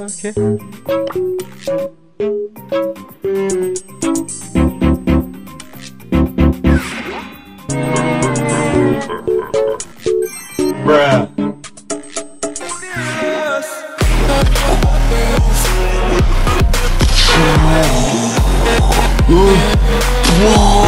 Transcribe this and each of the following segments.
Okay. Bruh. Whoa,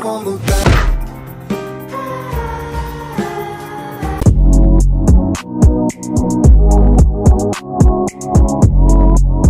vão mudar.